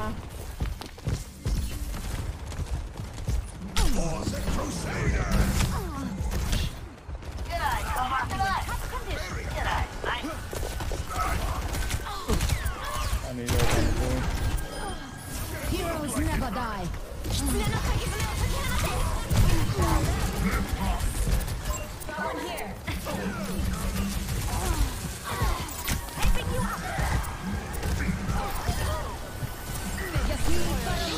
ammo. I need that. Heroes never die. Fire.